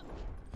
Him!